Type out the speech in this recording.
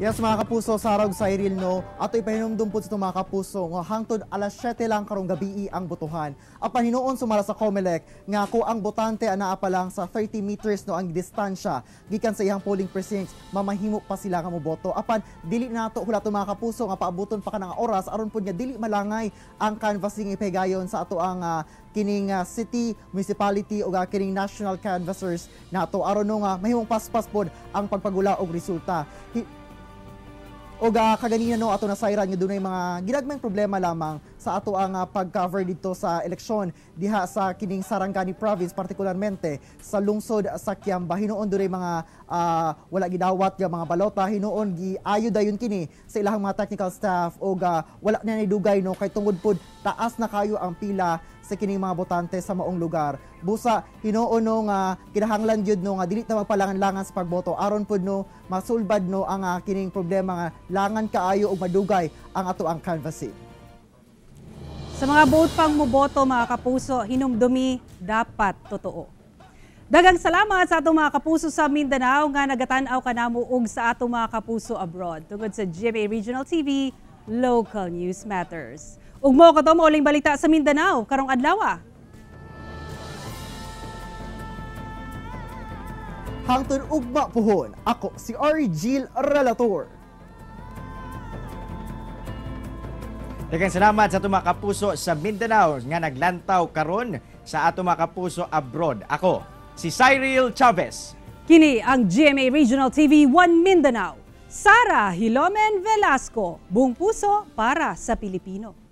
Yes, mga kapuso, sarag sa Iril, no? Ato ipahinumdum po sa mga kapuso, nga hangtod alas 7 lang karong gabi ang butuhan. Apan hinuon sumala sa Comelec, nga ko ang botante anaa pa lang sa 30 meters no ang distansya gikan sa iyang polling precincts, mamahimo pa sila nga moboto. Apan dili nato hula to mga kapuso nga paabuton pa ka ng oras aron po niya dili malangay ang canvassing ipegayon sa ato ang ah, kining ah, city, municipality o ah, kining national canvassers nato aron nga mahimong paspas pod ang pagpagula og resulta. Hi- o ga kaganina no ato na sayran nga dunay mga ginagmayng problema lamang sa ato ang ah, pag-cover dito sa eleksyon diha sa kining Sarangani province partikularmente sa lungsod sa Kiamba hinuon dunay mga ah, wala gidawat nga mga balota hinuon giayo dayon kini sa ilahang mga technical staff o ga wala na nidugay no kay tungod pod taas na kayo ang pila sa kining mga botante sa maong lugar. Busa hinuon no nga kinahanglan jud no nga dili ta magpalangan-langan sa pagboto aron pud no masulbad no ang ah, kining problema nga langan kaayo og madugay ang ato ang canvassing. Sa mga vote pang muboto mga kapuso, hinumdumi dapat totoo. Dagang salamat sa atong mga kapuso sa Mindanao nga nagatanaw kanamo ug sa atong mga kapuso abroad. Tungod sa GMA Regional TV, Local News Matters. Ug mo kato mo uling balita sa Mindanao karong adlaw. Hangtod ugma puhon, ako si Ari Gil Relator. Daghang salamat sa atong mga kapuso sa Mindanao nga naglantaw karon sa atong mga kapuso abroad. Ako, si Cyril Chavez. Kini ang GMA Regional TV 1 Mindanao. Sara Hilomen Velasco, buong puso para sa Pilipino.